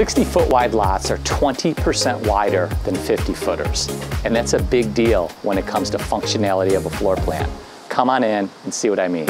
60 foot wide lots are 20% wider than 50 footers. And that's a big deal when it comes to functionality of a floor plan. Come on in and see what I mean.